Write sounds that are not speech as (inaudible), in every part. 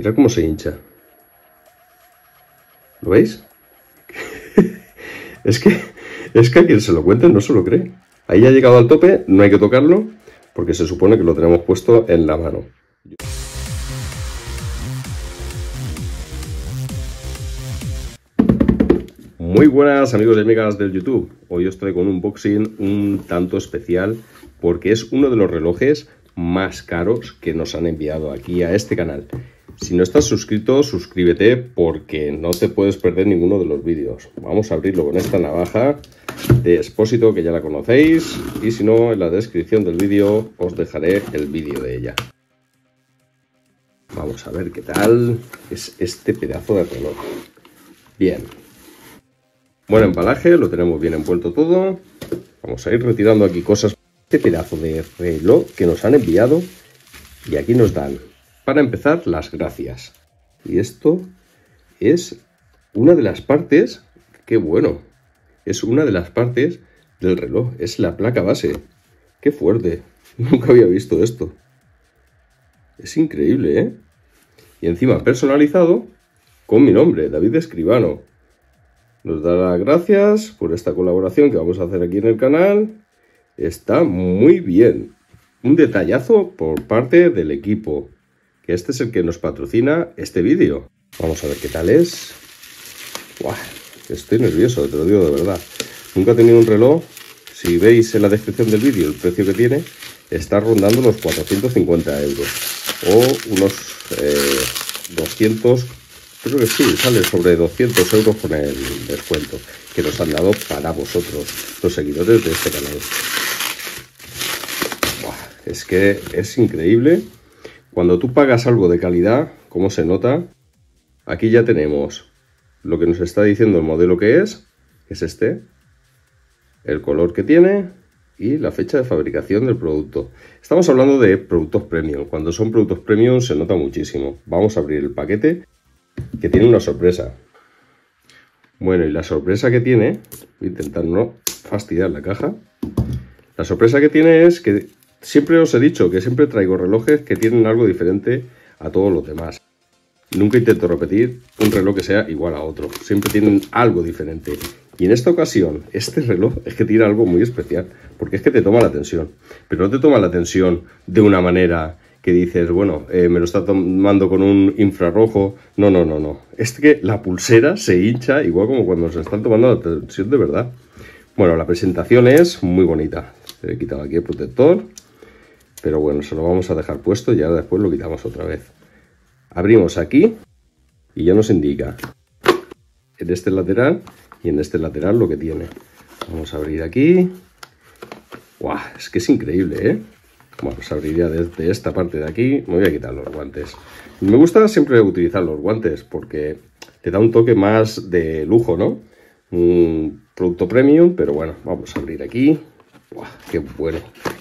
Mirad cómo se hincha. ¿Lo veis? (laughs) es que es que a quien se lo cuente no se lo cree. Ahí ha llegado al tope, no hay que tocarlo, porque se supone que lo tenemos puesto en la mano. Muy buenas amigos y amigas del YouTube. Hoy os traigo un unboxing un tanto especial porque es uno de los relojes más caros que nos han enviado aquí a este canal. Si no estás suscrito, suscríbete porque no te puedes perder ninguno de los vídeos. Vamos a abrirlo con esta navaja de expósito que ya la conocéis y si no, en la descripción del vídeo os dejaré el vídeo de ella. Vamos a ver qué tal es este pedazo de reloj. Bien. Buen embalaje, lo tenemos bien envuelto todo. Vamos a ir retirando aquí cosas. Este pedazo de reloj que nos han enviado y aquí nos dan para empezar, las gracias. Y esto es una de las partes, qué bueno, es una de las partes del reloj, es la placa base. Qué fuerte, (laughs) nunca había visto esto. Es increíble, ¿eh? Y encima personalizado con mi nombre, David Escribano. Nos da las gracias por esta colaboración que vamos a hacer aquí en el canal. Está muy bien. Un detallazo por parte del equipo este es el que nos patrocina este vídeo. Vamos a ver qué tal es. estoy nervioso, te lo digo de verdad. Nunca he tenido un reloj. Si veis en la descripción del vídeo el precio que tiene, está rondando los 450 euros. O unos 200, eh, creo que sí, sale sobre 200 euros con el descuento que nos han dado para vosotros, los seguidores de este canal. es que es increíble cuando tú pagas algo de calidad, ¿cómo se nota? Aquí ya tenemos lo que nos está diciendo el modelo que es, que es este, el color que tiene y la fecha de fabricación del producto. Estamos hablando de productos premium. Cuando son productos premium se nota muchísimo. Vamos a abrir el paquete que tiene una sorpresa. Bueno, y la sorpresa que tiene, voy a intentar no fastidiar la caja. La sorpresa que tiene es que Siempre os he dicho que siempre traigo relojes que tienen algo diferente a todos los demás. Nunca intento repetir un reloj que sea igual a otro. Siempre tienen algo diferente. Y en esta ocasión, este reloj es que tiene algo muy especial. Porque es que te toma la tensión. Pero no te toma la tensión de una manera que dices, bueno, eh, me lo está tomando con un infrarrojo. No, no, no, no. Es que la pulsera se hincha igual como cuando se están tomando la tensión de verdad. Bueno, la presentación es muy bonita. He quitado aquí el protector. Pero bueno, se lo vamos a dejar puesto y ahora después lo quitamos otra vez. Abrimos aquí y ya nos indica en este lateral y en este lateral lo que tiene. Vamos a abrir aquí. ¡Guau! Es que es increíble, ¿eh? Bueno, se abriría desde esta parte de aquí. Me voy a quitar los guantes. Me gusta siempre utilizar los guantes porque te da un toque más de lujo, ¿no? Un producto premium, pero bueno, vamos a abrir aquí. ¡Guau! ¡Qué bueno!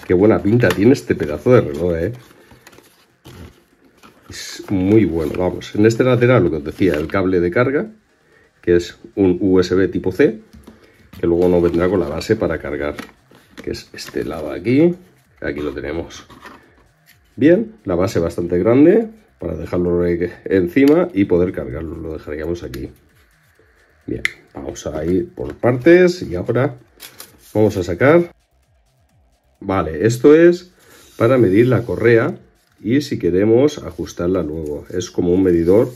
Qué buena pinta tiene este pedazo de reloj, ¿eh? Es muy bueno, vamos. En este lateral, lo que os decía, el cable de carga, que es un USB tipo C, que luego nos vendrá con la base para cargar, que es este lado aquí. Aquí lo tenemos. Bien, la base bastante grande para dejarlo encima y poder cargarlo. Lo dejaríamos aquí. Bien, vamos a ir por partes y ahora vamos a sacar Vale, esto es para medir la correa y si queremos ajustarla luego. Es como un medidor,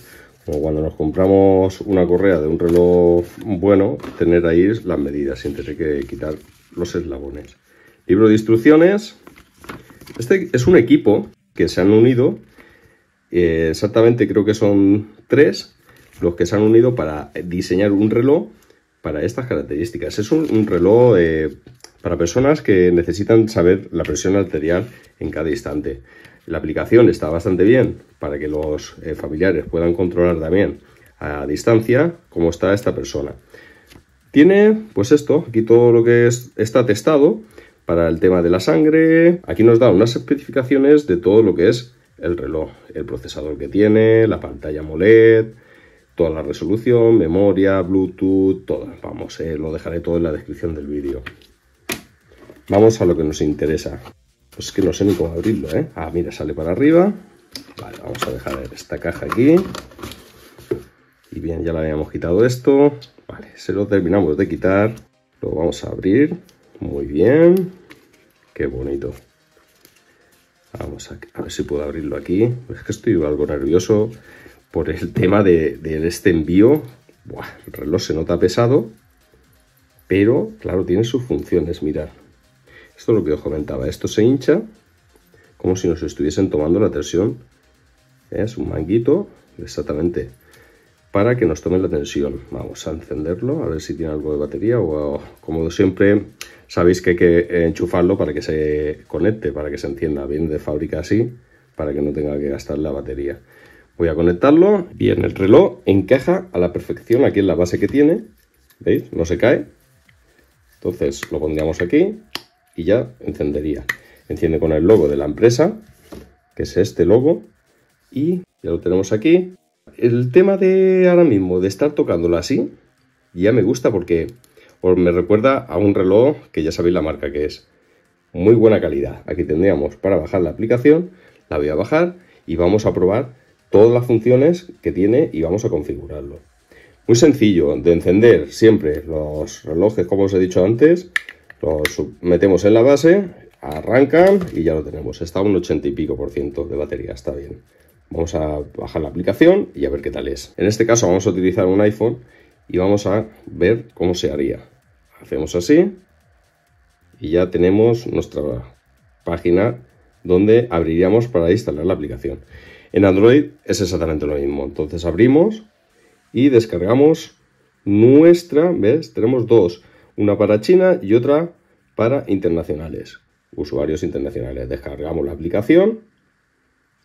como cuando nos compramos una correa de un reloj bueno, tener ahí las medidas sin tener que quitar los eslabones. Libro de instrucciones. Este es un equipo que se han unido, eh, exactamente creo que son tres los que se han unido para diseñar un reloj para estas características. Es un, reloj eh, para personas que necesitan saber la presión arterial en cada instante. La aplicación está bastante bien para que los eh, familiares puedan controlar también a distancia cómo está esta persona. Tiene, pues esto, aquí todo lo que es, está testado para el tema de la sangre. Aquí nos da unas especificaciones de todo lo que es el reloj, el procesador que tiene, la pantalla AMOLED, toda la resolución, memoria, Bluetooth, todo. Vamos, eh, lo dejaré todo en la descripción del vídeo. Vamos a lo que nos interesa. Pues que no sé ni cómo abrirlo, ¿eh? Ah, mira, sale para arriba. Vale, vamos a dejar esta caja aquí. Y bien, ya le habíamos quitado esto. Vale, se lo terminamos de quitar. Lo vamos a abrir. Muy bien. Qué bonito. Vamos a, ver si puedo abrirlo aquí. Es que estoy algo nervioso por el tema de, este envío. el reloj se nota pesado, pero claro, tiene sus funciones. Mirad, esto es lo que os comentaba. Esto se hincha como si nos estuviesen tomando la tensión. Es un manguito, exactamente, para que nos tome la tensión. Vamos a encenderlo, a ver si tiene algo de batería o como siempre sabéis que hay que enchufarlo para que se conecte, para que se encienda bien de fábrica así, para que no tenga que gastar la batería. Voy a conectarlo. Bien, el reloj encaja a la perfección aquí en la base que tiene. ¿Veis? No se cae. Entonces lo pondríamos aquí y ya encendería. Enciende con el logo de la empresa, que es este logo. Y ya lo tenemos aquí. El tema de ahora mismo, de estar tocándolo así, ya me gusta porque me recuerda a un reloj que ya sabéis la marca que es. Muy buena calidad. Aquí tendríamos para bajar la aplicación. La voy a bajar y vamos a probar todas las funciones que tiene y vamos a configurarlo. Muy sencillo de encender siempre los relojes, como os he dicho antes, los metemos en la base, arrancan y ya lo tenemos. Está a un 80 y pico por ciento de batería, está bien. Vamos a bajar la aplicación y a ver qué tal es. En este caso vamos a utilizar un iPhone y vamos a ver cómo se haría. Hacemos así y ya tenemos nuestra página donde abriríamos para instalar la aplicación. En Android es exactamente lo mismo. Entonces abrimos y descargamos nuestra, ¿ves? Tenemos dos, una para China y otra para internacionales, usuarios internacionales. Descargamos la aplicación,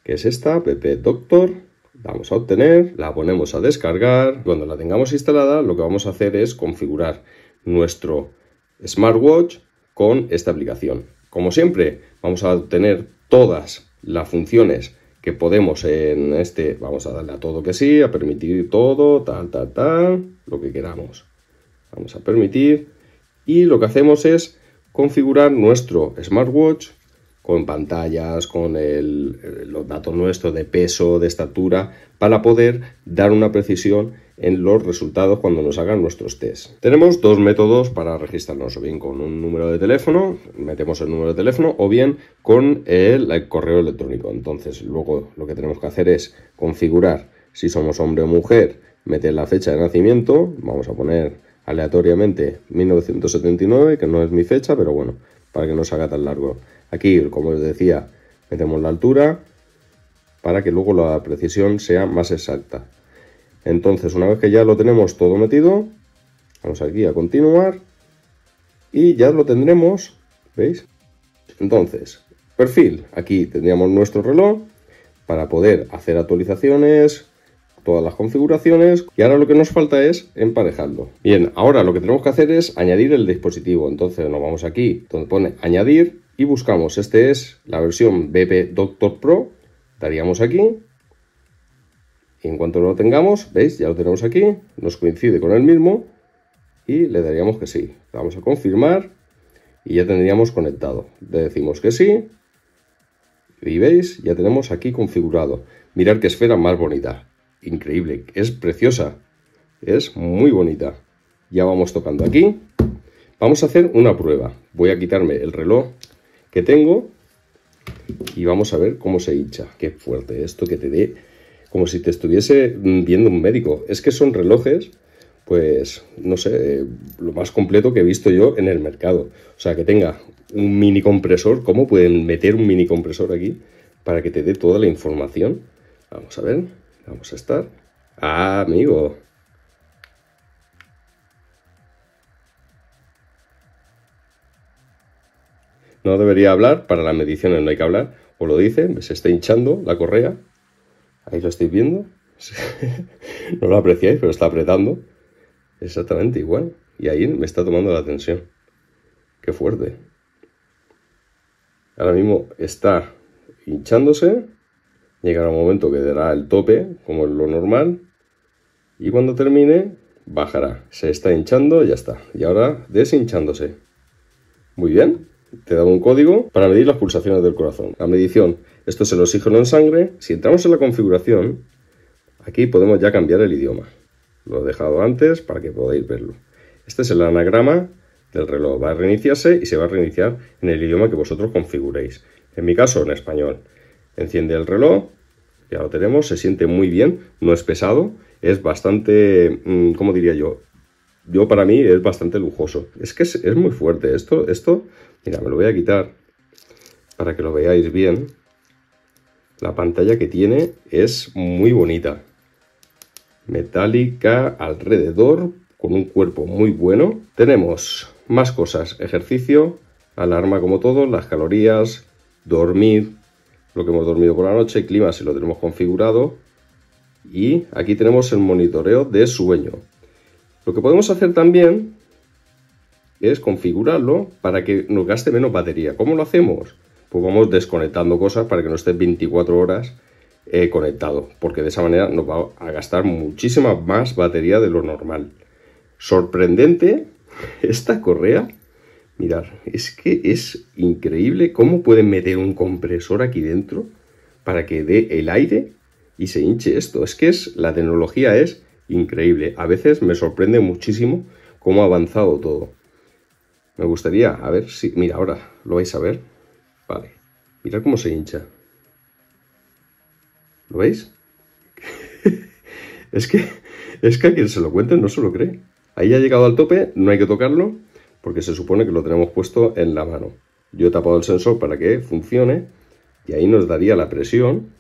que es esta, PP Doctor, vamos a obtener, la ponemos a descargar. Cuando la tengamos instalada, lo que vamos a hacer es configurar nuestro smartwatch con esta aplicación. Como siempre, vamos a obtener todas las funciones que podemos en este, vamos a darle a todo que sí, a permitir todo, tal, tal, tal, lo que queramos. Vamos a permitir y lo que hacemos es configurar nuestro smartwatch con pantallas, con los datos nuestros de peso, de estatura, para poder dar una precisión en los resultados cuando nos hagan nuestros test. Tenemos dos métodos para registrarnos, o bien con un número de teléfono, metemos el número de teléfono, o bien con el, correo electrónico. Entonces, luego lo que tenemos que hacer es configurar si somos hombre o mujer, meter la fecha de nacimiento, vamos a poner aleatoriamente 1979, que no es mi fecha, pero bueno, para que no se haga tan largo. Aquí, como os decía, metemos la altura para que luego la precisión sea más exacta. Entonces, una vez que ya lo tenemos todo metido, vamos aquí a continuar y ya lo tendremos, ¿veis? Entonces, perfil, aquí tendríamos nuestro reloj para poder hacer actualizaciones, todas las configuraciones y ahora lo que nos falta es emparejarlo. Bien, ahora lo que tenemos que hacer es añadir el dispositivo, entonces nos vamos aquí donde pone añadir y buscamos, este es la versión BP Doctor Pro, daríamos aquí y en cuanto lo tengamos, veis, ya lo tenemos aquí, nos coincide con el mismo y le daríamos que sí. Vamos a confirmar y ya tendríamos conectado. Le decimos que sí y veis, ya tenemos aquí configurado. Mirad qué esfera más bonita. Increíble, es preciosa, es muy bonita. Ya vamos tocando aquí. Vamos a hacer una prueba. Voy a quitarme el reloj que tengo y vamos a ver cómo se hincha. Qué fuerte esto que te dé como si te estuviese viendo un médico. Es que son relojes, pues, no sé, lo más completo que he visto yo en el mercado. O sea, que tenga un mini compresor. ¿Cómo pueden meter un mini compresor aquí para que te dé toda la información? Vamos a ver, vamos a estar. Ah, amigo, no debería hablar, para las mediciones no hay que hablar, o lo dice, se está hinchando la correa, ahí lo estáis viendo, (laughs) no lo apreciáis, pero está apretando, exactamente igual, y ahí me está tomando la tensión, qué fuerte. Ahora mismo está hinchándose, llegará un momento que dará el tope, como es lo normal, y cuando termine, bajará. Se está hinchando, ya está. Y ahora deshinchándose. Muy bien. te da un código para medir las pulsaciones del corazón. La medición, esto es el oxígeno en sangre. Si entramos en la configuración, aquí podemos ya cambiar el idioma. Lo he dejado antes para que podáis verlo. Este es el anagrama del reloj. Va a reiniciarse y se va a reiniciar en el idioma que vosotros configuréis. En mi caso, en español. Enciende el reloj, ya lo tenemos, se siente muy bien, no es pesado, es bastante, mm, ¿cómo diría yo? Yo para mí es bastante lujoso. Es que es, muy fuerte esto, esto, mira, me lo voy a quitar para que lo veáis bien. La pantalla que tiene es muy bonita. Metálica alrededor, con un cuerpo muy bueno. Tenemos más cosas, ejercicio, alarma como todo, las calorías, dormir, lo que hemos dormido por la noche, clima si lo tenemos configurado y aquí tenemos el monitoreo de sueño. Lo que podemos hacer también es configurarlo para que nos gaste menos batería. ¿Cómo lo hacemos? Pues vamos desconectando cosas para que no esté 24 horas eh, conectado, porque de esa manera nos va a gastar muchísima más batería de lo normal. Sorprendente, (laughs) esta correa Mirad, es que es increíble cómo pueden meter un compresor aquí dentro para que dé el aire y se hinche esto. Es que es, la tecnología es increíble. A veces me sorprende muchísimo cómo ha avanzado todo. Me gustaría, a ver si... Mira, ahora lo vais a ver. Vale. Mirad cómo se hincha. ¿Lo veis? (laughs) es que es que a quien se lo cuente no se lo cree. Ahí ha llegado al tope, no hay que tocarlo porque se supone que lo tenemos puesto en la mano. Yo he tapado el sensor para que funcione y ahí nos daría la presión.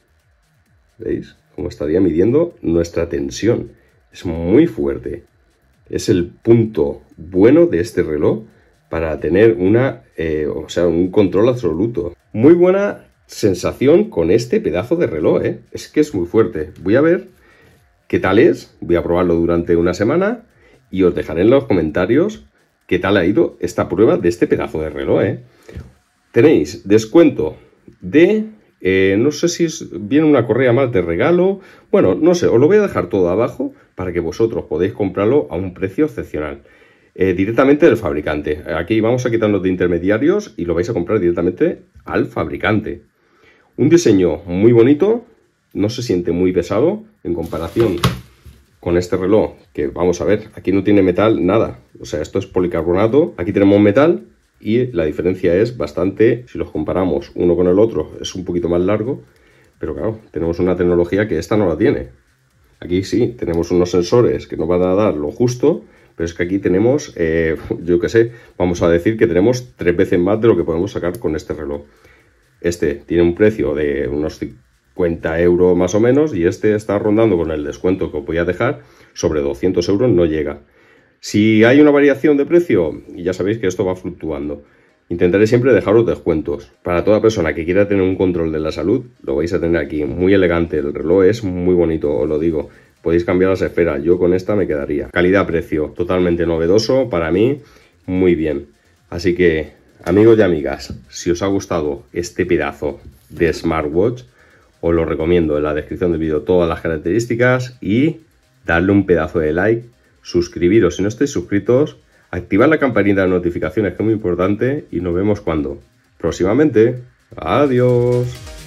¿Veis? Como estaría midiendo nuestra tensión. Es muy fuerte. Es el punto bueno de este reloj para tener una, eh, o sea, un control absoluto. Muy buena sensación con este pedazo de reloj, ¿eh? Es que es muy fuerte. Voy a ver qué tal es. Voy a probarlo durante una semana y os dejaré en los comentarios qué tal ha ido esta prueba de este pedazo de reloj. ¿eh? Tenéis descuento de, eh, no sé si viene una correa más de regalo, bueno, no sé, os lo voy a dejar todo abajo para que vosotros podáis comprarlo a un precio excepcional. Eh, directamente del fabricante. Aquí vamos a quitarnos de intermediarios y lo vais a comprar directamente al fabricante. Un diseño muy bonito, no se siente muy pesado en comparación con este reloj, que vamos a ver, aquí no tiene metal nada, o sea, esto es policarbonato, aquí tenemos metal y la diferencia es bastante, si los comparamos uno con el otro, es un poquito más largo, pero claro, tenemos una tecnología que esta no la tiene. Aquí sí, tenemos unos sensores que nos van a dar lo justo, pero es que aquí tenemos, eh, yo qué sé, vamos a decir que tenemos tres veces más de lo que podemos sacar con este reloj. Este tiene un precio de unos 50 euros más o menos y este está rondando con el descuento que os voy a dejar sobre 200 euros no llega. Si hay una variación de precio, y ya sabéis que esto va fluctuando, intentaré siempre dejaros descuentos. Para toda persona que quiera tener un control de la salud, lo vais a tener aquí. Muy elegante, el reloj es muy bonito, os lo digo. Podéis cambiar las esferas, yo con esta me quedaría. Calidad-precio, totalmente novedoso, para mí, muy bien. Así que, amigos y amigas, si os ha gustado este pedazo de smartwatch, os lo recomiendo en la descripción del vídeo todas las características y darle un pedazo de like, suscribiros si no estáis suscritos, activar la campanita de notificaciones que es muy importante y nos vemos cuando. Próximamente. Adiós.